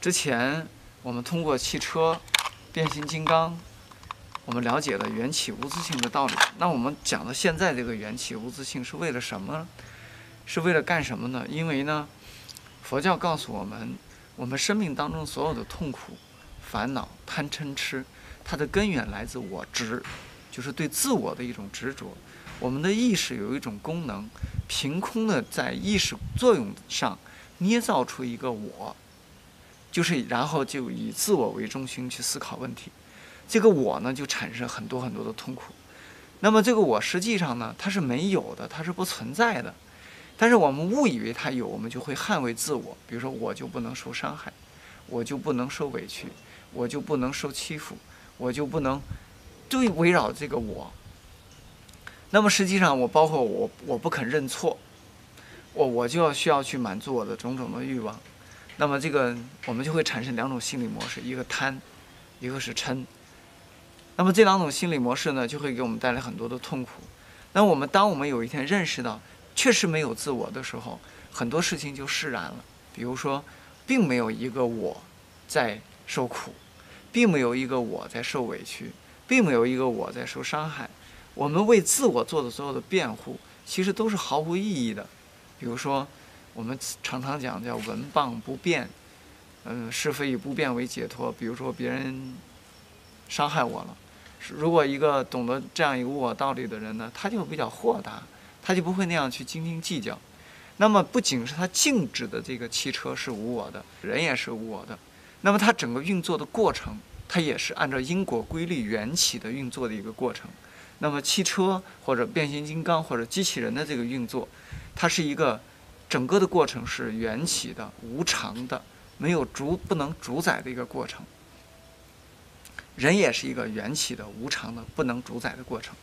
之前我们通过汽车、变形金刚，我们了解了缘起无自性的道理。那我们讲到现在这个缘起无自性是为了什么？是为了干什么呢？因为呢，佛教告诉我们，我们生命当中所有的痛苦、烦恼、贪嗔痴，它的根源来自我执，就是对自我的一种执着。我们的意识有一种功能，凭空的在意识作用上捏造出一个我，就是然后就以自我为中心去思考问题，这个我呢就产生很多很多的痛苦。那么这个我实际上呢，它是没有的，它是不存在的。但是我们误以为它有，我们就会捍卫自我。比如说，我就不能受伤害，我就不能受委屈，我就不能受欺负，我就不能，就围绕这个我。那么实际上，我包括我，我不肯认错，我我就要需要去满足我的种种的欲望。那么这个我们就会产生两种心理模式，一个贪，一个是嗔。那么这两种心理模式呢，就会给我们带来很多的痛苦。那我们当我们有一天认识到确实没有自我的时候，很多事情就释然了。比如说，并没有一个我在受苦，并没有一个我在受委屈，并没有一个我在受伤害。我们为自我做的所有的辩护，其实都是毫无意义的。比如说，我们常常讲叫“文谤不变”，嗯，是非以不变为解脱。比如说，别人伤害我了，如果一个懂得这样一个无我道理的人呢，他就比较豁达，他就不会那样去斤斤计较。那么，不仅是他静止的这个汽车是无我的，人也是无我的。那么，它整个运作的过程，它也是按照因果规律缘起的运作的一个过程。那么汽车或者变形金刚或者机器人的这个运作，它是一个整个的过程是缘起的、无常的、没有主不能主宰的一个过程。人也是一个缘起的、无常的、不能主宰的过程。